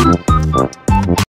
you